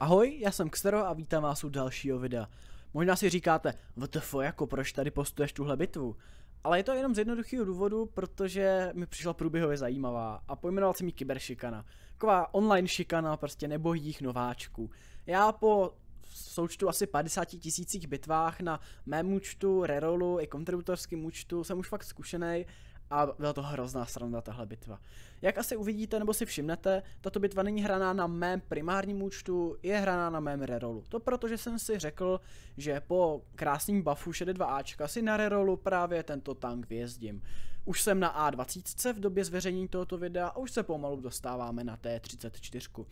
Ahoj, já jsem Xero a vítám vás u dalšího videa. Možná si říkáte, WTF, jako proč tady postuješ tuhle bitvu? Ale je to jenom z jednoduchého důvodu, protože mi přišla průběhově zajímavá a pojmenoval jsem ji kyberšikana. Taková online šikana prostě nebohých nováčků. Já po součtu asi 50 tisících bitvách na mém účtu, rerolu i kontributorském účtu jsem už fakt zkušený a byla to hrozná sranda tahle bitva. Jak asi uvidíte nebo si všimnete, tato bitva není hraná na mém primárním účtu, je hraná na mém rerolu. To proto, že jsem si řekl, že po krásným buffu 62Ačka si na rerolu právě tento tank vyjezdím. Už jsem na A20 v době zveřejnění tohoto videa a už se pomalu dostáváme na T34.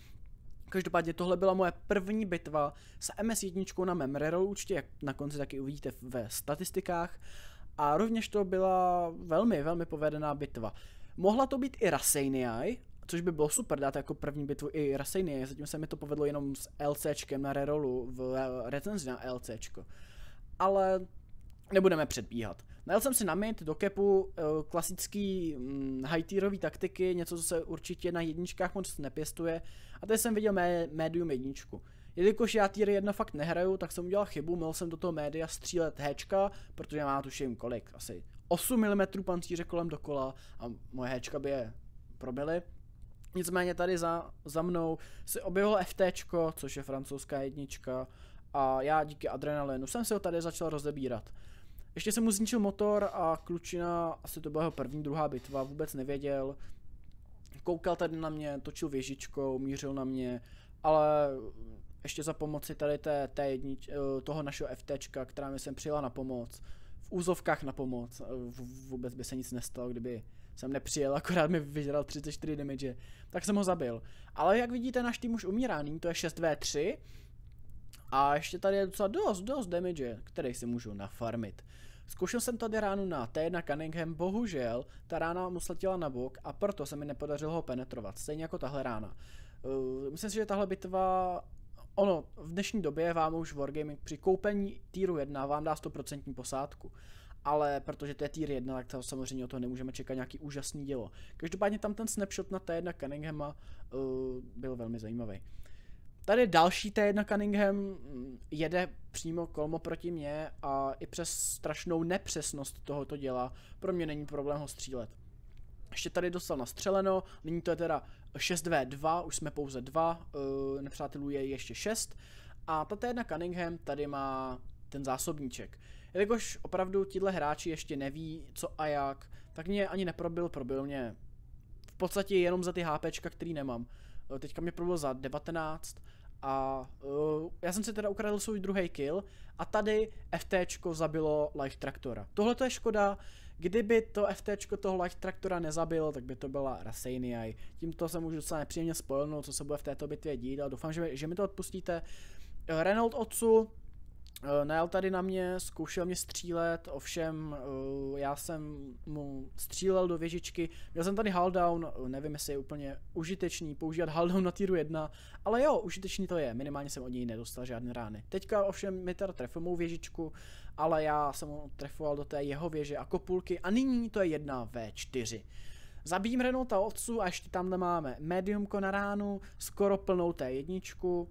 Každopádně tohle byla moje první bitva s MS1 na mém rerolu účtě, jak na konci taky uvidíte ve statistikách a rovněž to byla velmi, velmi povedená bitva. Mohla to být i Raseiniai, což by bylo super dát jako první bitvu i Raseiniai, zatím se mi to povedlo jenom s LCčkem na rerolu v recenzi na LCčko. Ale nebudeme předbíhat. Najel jsem si na mid do kepu eh, klasický mm, high taktiky, něco, co se určitě na jedničkách moc nepěstuje. A teď jsem viděl mé medium jedničku. Jelikož já tier 1 fakt nehraju, tak jsem udělal chybu, měl jsem do toho média střílet hečka, protože má tuším kolik, asi 8 mm pancíře kolem dokola a moje hečka by je probily. Nicméně tady za, za mnou si objevilo FT, což je francouzská jednička a já díky adrenalinu jsem si ho tady začal rozebírat. Ještě jsem mu zničil motor a klučina, asi to byla jeho první, druhá bitva, vůbec nevěděl. Koukal tady na mě, točil věžičkou, mířil na mě, ale ještě za pomoci tady té, té jednič, eh, toho našeho FT, která mi jsem přijela na pomoc. V úzovkách na pomoc. Eh, vůbec by se nic nestalo, kdyby jsem nepřijel, akorát mi vyžral 34 damage, tak jsem ho zabil. Ale jak vidíte, náš tým už umírá, nyní to je 6v3. A ještě tady je docela dost, dost damage, který si můžu nafarmit. Zkoušel jsem tady ránu na T1 Cunningham, bohužel ta rána mu sletěla na bok a proto se mi nepodařilo ho penetrovat, stejně jako tahle rána. Uh, myslím si, že tahle bitva Ono, v dnešní době vám už Wargaming při koupení týru 1 vám dá 100% posádku. Ale protože to je tier 1, tak to samozřejmě o to nemůžeme čekat nějaký úžasný dělo. Každopádně tam ten snapshot na T1 Cunninghama uh, byl velmi zajímavý. Tady další T1 Cunningham mm, jede přímo kolmo proti mě a i přes strašnou nepřesnost tohoto děla pro mě není problém ho střílet. Ještě tady dostal nastřeleno, nyní to je teda 6v2, už jsme pouze dva, uh, nepřátelů je ještě 6. A ta jedna Cunningham tady má ten zásobníček. Jelikož opravdu tihle hráči ještě neví co a jak, tak mě ani neprobil, probil mě v podstatě jenom za ty HPčka, který nemám. Uh, teďka mě probil za 19 a uh, já jsem si teda ukradl svůj druhý kill a tady FTčko zabilo Life Traktora. Tohle to je škoda, kdyby to FTčko toho Life Traktora nezabilo, tak by to byla Raseiniai. Tímto se můžu docela nepříjemně spojilnout, co se bude v této bitvě dít a doufám, že, že mi to odpustíte. Renault Otsu najel tady na mě, zkoušel mě střílet, ovšem eh, já jsem mu střílel do věžičky, měl jsem tady down, eh, nevím jestli je úplně užitečný používat down na týru 1, ale jo, užitečný to je, minimálně jsem od něj nedostal žádné rány. Teďka ovšem mi teda trefil mou věžičku, ale já jsem ho trefoval do té jeho věže a kopulky a nyní to je 1 v4. Zabijím Renaulta otcu a ještě tamhle máme mediumko na ránu, skoro plnou té jedničku.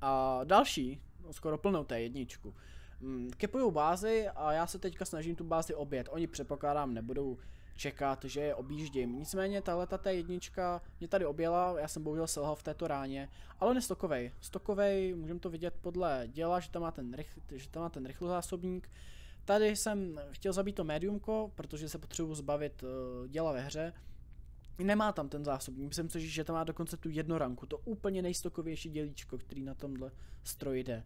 A další, skoro plnou té jedničku. Mm, Kepují bázi a já se teďka snažím tu bázi obět. Oni předpokládám nebudou čekat, že je objíždím. Nicméně tahle ta jednička mě tady objela, já jsem bohužel selhal v této ráně, ale on je stokovej. Stokovej, můžeme to vidět podle děla, že tam má ten, rych, že tam má ten rychlozásobník. Tady jsem chtěl zabít to mediumko, protože se potřebuji zbavit uh, děla ve hře. Nemá tam ten zásobník, myslím si, že tam má dokonce tu jednoranku, to úplně nejstokovější dělíčko, který na tomhle stroji jde.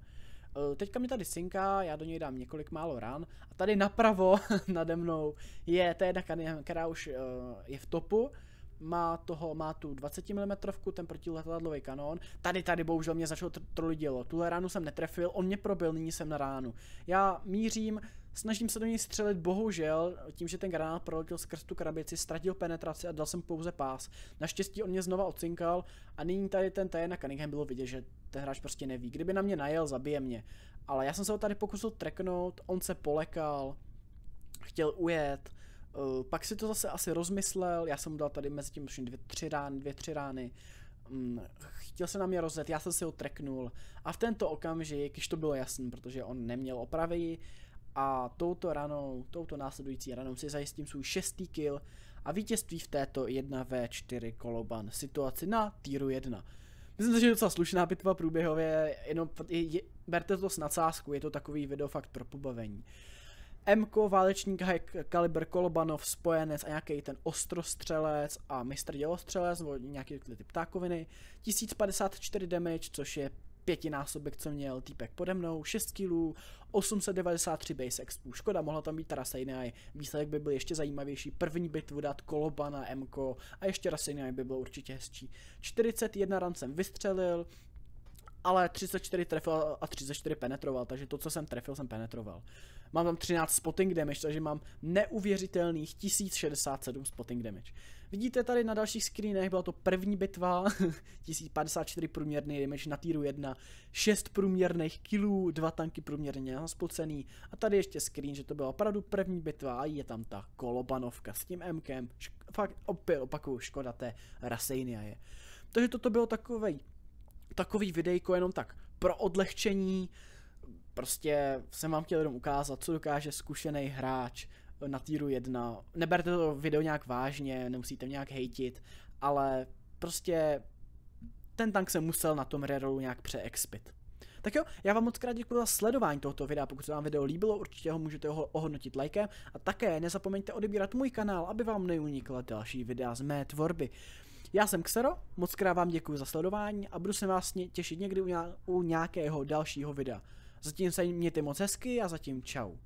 Eh, teďka mi tady synká, já do něj dám několik málo ran a tady napravo nade mnou je ta jedna která už uh, je v topu, má toho, má tu 20 mm, ten protiletadlový kanón. Tady, tady bohužel mě začalo trolit dělo. Tuhle ránu jsem netrefil, on mě probil, nyní jsem na ránu. Já mířím, snažím se do něj střelit, bohužel, tím, že ten granát proletěl skrz tu krabici, ztratil penetraci a dal jsem pouze pás. Naštěstí on mě znova ocinkal a nyní tady ten T na Cunningham bylo vidět, že ten hráč prostě neví. Kdyby na mě najel, zabije mě. Ale já jsem se ho tady pokusil treknout, on se polekal, chtěl ujet, Uh, pak si to zase asi rozmyslel, já jsem mu dal tady mezi tím dvě, tři rány, dvě, tři rány. Um, chtěl se na mě rozjet, já jsem si ho treknul a v tento okamžik, když to bylo jasný, protože on neměl opravy a touto ranou, touto následující ranou si zajistím svůj šestý kill a vítězství v této 1v4 koloban situaci na týru 1. Myslím si, že je docela slušná bitva průběhově, jenom je, je, berte to s nadsázkou, je to takový video fakt pro pobavení. Mko, válečník, kalibr Kolobanov, spojenec a nějaký ten ostrostřelec a mistr dělostřelec, nebo nějaký ty ptákoviny, 1054 damage, což je pětinásobek, co měl týpek pode mnou, 6 kg, 893 base expu. Škoda, mohla tam být Rasejna, výsledek by byl ještě zajímavější. První bitvu dát Koloba na MK a ještě Rasejna by bylo určitě hezčí. 41 ran jsem vystřelil, ale 34 trefil a 34 penetroval, takže to, co jsem trefil, jsem penetroval. Mám tam 13 spotting damage, takže mám neuvěřitelných 1067 spotting damage. Vidíte tady na dalších screenech, byla to první bitva, 1054 průměrný damage na týru 1, 6 průměrných kilů, 2 tanky průměrně spocený a tady ještě screen, že to byla opravdu první bitva a je tam ta kolobanovka s tím MKem, fakt opět opakuju, škoda té Rasejnia je. Takže toto bylo takovej takový videjko jenom tak pro odlehčení, prostě jsem vám chtěl jenom ukázat, co dokáže zkušený hráč na týru 1. Neberte to video nějak vážně, nemusíte nějak hejtit, ale prostě ten tank se musel na tom rerollu nějak přeexpit. Tak jo, já vám moc krát děkuji za sledování tohoto videa, pokud se vám video líbilo, určitě ho můžete ho ohodnotit lajkem a také nezapomeňte odebírat můj kanál, aby vám neunikla další videa z mé tvorby. Já jsem Xero, moc krát vám děkuji za sledování a budu se vás těšit někdy u nějakého dalšího videa. Zatím se mějte moc hezky a zatím čau.